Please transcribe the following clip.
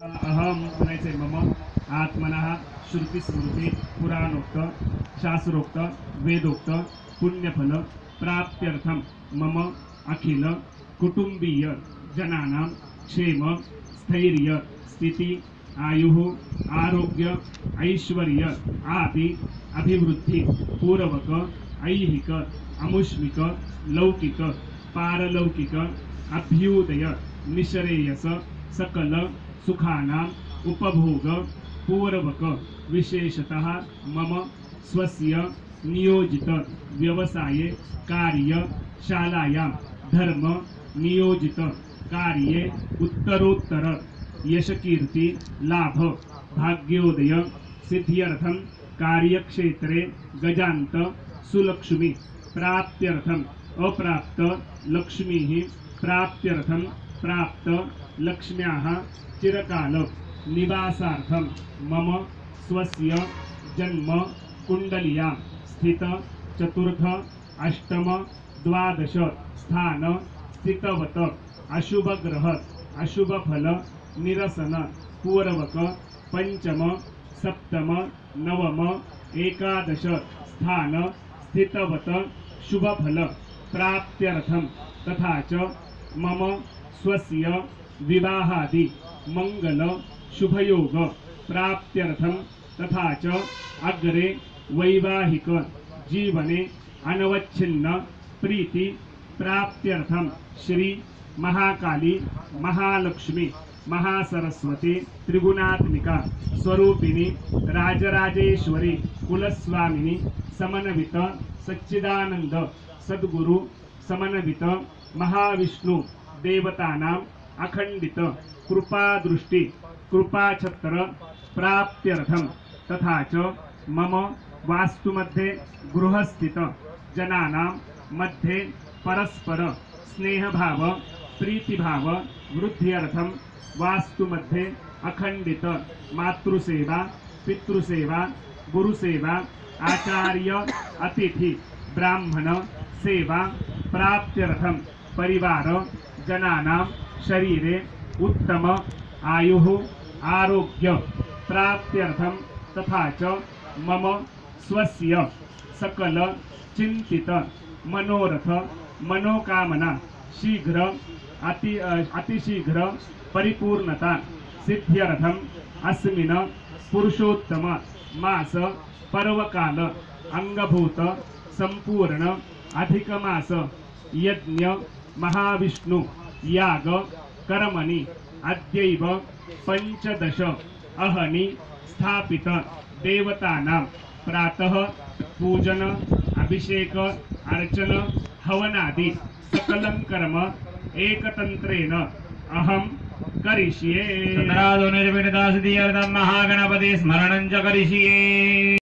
अहम म्हणायचे मम आत्मनः श्रुतिस्मृती पुराणोक्त शास्त्रोक्त वेदोक्त पुण्यफल प्राप्त्यर्थम मम अखिल कुटुंबीय जनानां क्षेम स्थैर्य स्थिती आयु आरोग्य ऐश्वर्य आदि अभिवृद्धी पूर्वक ऐहिक अमुष्मिक लौकिक पारलौकिक अभ्युदय निश्रेयस सकल सुखानाम् उपभोग पूर्वक। विशेषतः मम स्वस्य नियोजित व्यवसाये, कार्य, शालायां। धर्म, नियोजित कार्ये, उत्तरोत्तर। यशकीर्ति, लाभ, भाग्योदय। सिद्ध्यर्थं, कार्यक्षेत्रे गजान्त, सुलक्ष्मी। प्राप्त्यर्थम अप्राप्त, लक्ष्मीः। प्राप्त्यर्थं प्राप्त लक्ष्म्याः चिरकाल। निवासार्थं मम स्वस्य जन्म कुण्डल्यां स्थित चतुर्थ अष्टम द्वादश स्थान स्थितवत। अशुभग्रह, अशुभफल, निरसन, पूर्वक, पंचम, सप्तम, नवम, एकादश स्थान स्थितवत। शुभफल, प्राप्त्यर्थं तथा च मम स्वस्य विवाहादि मंगल शुभयोग प्राप्त्यर्थं तथा च अग्रे वैवाहिक जीवने अनवच्छिन्न प्रीति प्राप्त्यर्थं श्री महाकाली महालक्ष्मी महासरस्वती त्रिगुणात्मिका स्वरूपिणी राजराजेश्वरी कुलस्वामिनी समन्वित सच्चिदानंद सद्गुरु समन्वित महाविष्णु देवतानाम् अखंडित कृपा दृष्टि कृपाछत्र, प्राप्त्यर्थं, तथा च मम वास्तुमध्ये गृहस्थित जनानां मध्ये परस्पर स्नेहभाव, प्रीतिभाव, वृद्ध्यर्थं वास्तुमध्ये अखंडित मातृसेवा, पितृसेवा, गुरुसेवा, आचार्य, अतिथि, ब्राह्मण, सेवा, प्राप्त्यर्थं परिवार जनानां शरीरे उत्तम आयुः आरोग्य प्राप्त्यर्थं तथा च मम स्वस्य सकल चिंतित मनोरथ मनोकामना शीघ्र अति अतिशीघ्र परिपूर्णता सिद्ध्यर्थम् अस्मिन् पुरुषोत्तम मास पर्वकाल अंगभूत संपूर्ण अधिक मास यज्ञ महाविष्णु, याग, कर्मणि, अद्यैव, पञ्चदश, अहनि, स्थापित, देवतानां, प्रातः, पूजन, अभिषेक, अर्चन, हवनादि, सकलं कर्म, एकतन्त्रेण, अहं करिष्ये। महागणपति स्मरणं च करिष्ये।